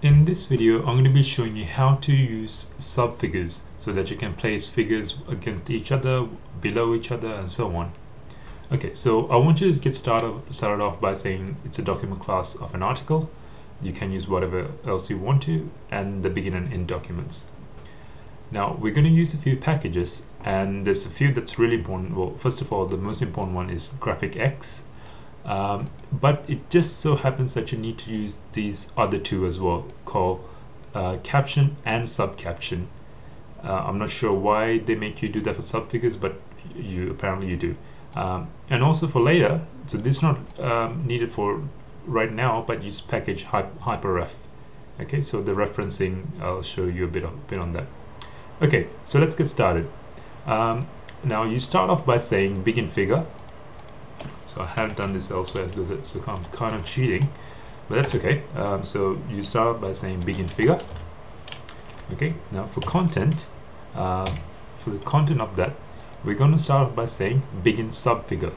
In this video, I'm going to be showing you how to use subfigures so that you can place figures against each other, below each other, and so on. Okay, so I want you to get started, started off by saying it's a document class of an article. You can use whatever else you want to, and the begin and end documents. Now, we're going to use a few packages, and there's a few that's really important. Well, first of all, the most important one is GraphicX um, but it just so happens that you need to use these other two as well called uh, caption and subcaption. Uh, I'm not sure why they make you do that for subfigures but you apparently you do. Um, and also for later so this is not um, needed for right now but use package hyperref. Okay so the referencing I'll show you a bit, of, bit on that. Okay so let's get started. Um, now you start off by saying begin figure so I have done this elsewhere, so I'm kind of cheating, but that's okay. Um, so you start by saying begin figure. Okay, now for content, uh, for the content of that, we're going to start by saying begin subfigure.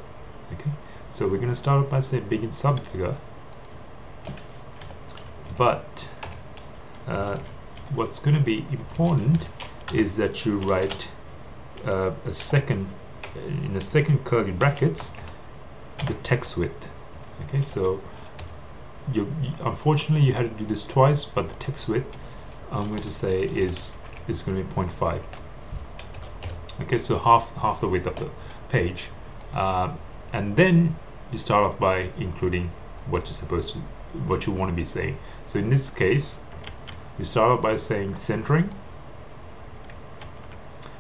Okay, so we're going to start by saying begin subfigure, but uh, what's going to be important is that you write uh, a second in a second curly brackets the text width. Okay so you, unfortunately you had to do this twice but the text width I'm going to say is is going to be 0.5 okay so half half the width of the page. Um, and then you start off by including what you're supposed to what you want to be saying. So in this case you start off by saying centering.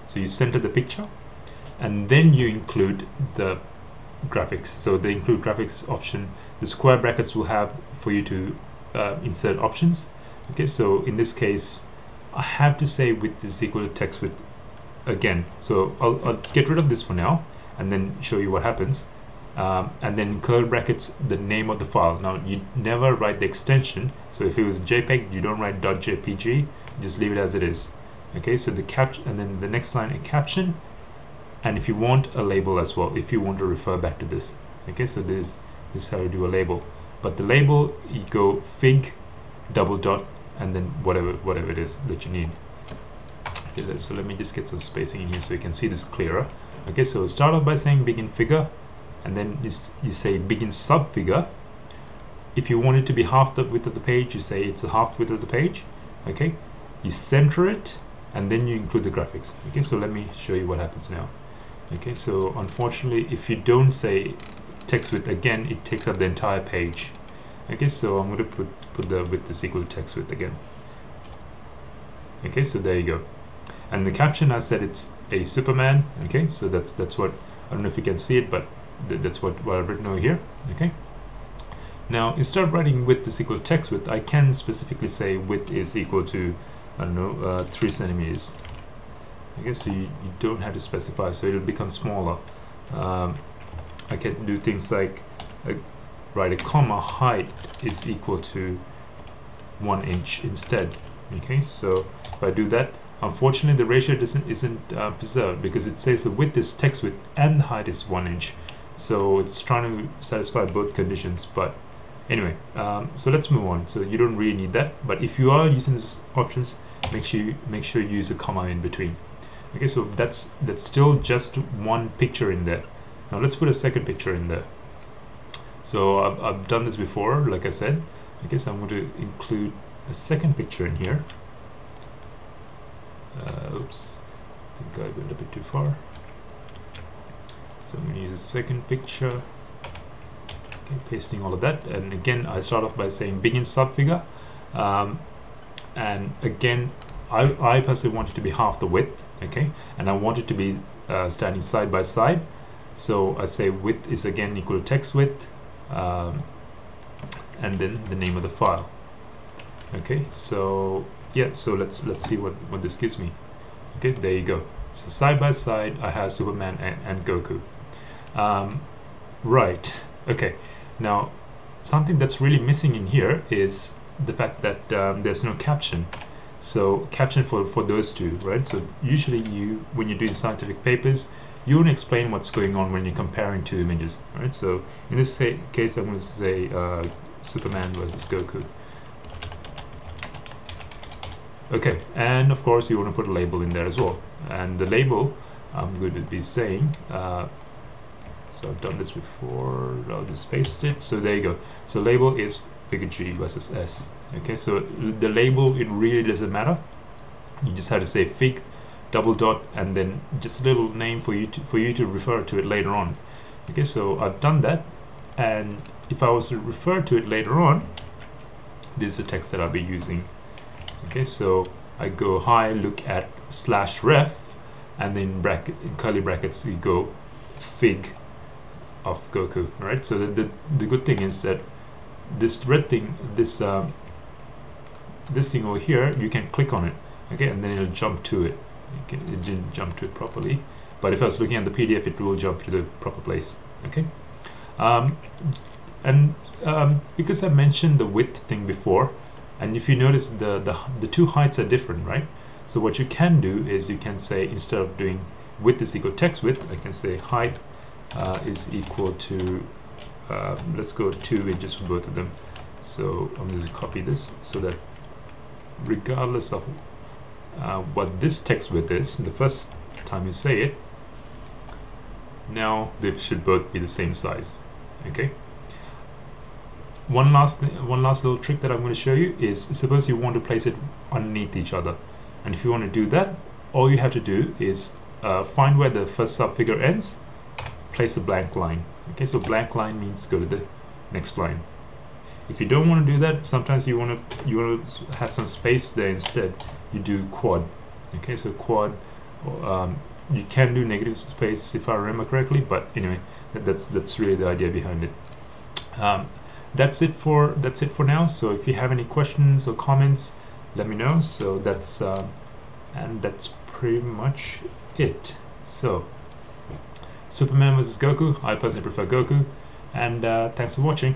So you center the picture and then you include the graphics. So they include graphics option. The square brackets will have for you to uh, insert options. Okay so in this case I have to say width is equal to text width again so I'll, I'll get rid of this for now and then show you what happens. Um, and then curly brackets the name of the file. Now you never write the extension. So if it was JPEG you don't write .jpg just leave it as it is. Okay so the cap and then the next line a caption and if you want a label as well if you want to refer back to this okay so this this is how you do a label. But the label you go fig double dot and then whatever whatever it is that you need. Okay so let me just get some spacing in here so you can see this clearer. Okay so start off by saying begin figure and then you, you say begin sub figure. If you want it to be half the width of the page you say it's a half width of the page okay? You center it and then you include the graphics. Okay so let me show you what happens now okay so unfortunately if you don't say text width again it takes up the entire page. Okay so I'm going to put put the width is equal to text width again. Okay so there you go. And the caption I said it's a Superman okay? So that's that's what I don't know if you can see it but th that's what, what I've written over here okay? Now instead of writing width is equal to text width I can specifically say width is equal to I don't know uh, 3 centimeters I guess you, you don't have to specify so it'll become smaller. Um, I can do things like uh, write a comma height is equal to one inch instead. Okay so if I do that unfortunately the ratio doesn't isn't uh, preserved because it says the width is text width and height is one inch. So it's trying to satisfy both conditions but anyway um, so let's move on. So you don't really need that but if you are using these options make sure you make sure you use a comma in between okay so that's that's still just one picture in there. Now let's put a second picture in there. So I've, I've done this before like I said. Okay so I'm going to include a second picture in here. Uh, oops. I think I went a bit too far. So I'm going to use a second picture. Okay pasting all of that. And again I start off by saying begin subfigure. Um, and again I, I personally want it to be half the width okay? And I want it to be uh, standing side by side. So I say width is again equal to text width um, and then the name of the file okay? So yeah so let's let's see what what this gives me okay? There you go. So side by side I have Superman and, and Goku. Um, right okay. Now something that's really missing in here is the fact that um, there's no caption so caption for, for those two, right? So usually you, when you're doing scientific papers, you want to explain what's going on when you're comparing two images, right? So in this case, I'm going to say uh, Superman versus Goku. Okay, and of course you want to put a label in there as well. And the label, I'm going to be saying, uh, so I've done this before, I'll just paste it. So there you go. So label is figure G versus S. Okay, so the label, it really doesn't matter. You just have to say fig, double dot, and then just a little name for you to, for you to refer to it later on. Okay, so I've done that. And if I was to refer to it later on, this is the text that I'll be using okay so I go hi look at slash ref and then bracket in curly brackets you go fig of Goku right so the, the, the good thing is that this red thing this um, this thing over here you can click on it okay and then it'll jump to it okay, it didn't jump to it properly but if I was looking at the PDF it will jump to the proper place okay um, and um, because I mentioned the width thing before and if you notice the, the, the two heights are different, right? So what you can do is you can say, instead of doing width is equal to text width, I can say height uh, is equal to, uh, let's go two inches for both of them. So I'm going to copy this so that regardless of uh, what this text width is, the first time you say it, now they should both be the same size, okay? one last one last little trick that I'm going to show you is suppose you want to place it underneath each other and if you want to do that all you have to do is uh, find where the first subfigure ends place a blank line okay so black line means go to the next line. If you don't want to do that sometimes you want to you want to have some space there instead. You do quad. Okay so quad um, you can do negative space if I remember correctly but anyway that, that's that's really the idea behind it. Um, that's it for that's it for now. So if you have any questions or comments let me know. So that's uh, and that's pretty much it. So Superman versus Goku. I personally prefer Goku. And uh, thanks for watching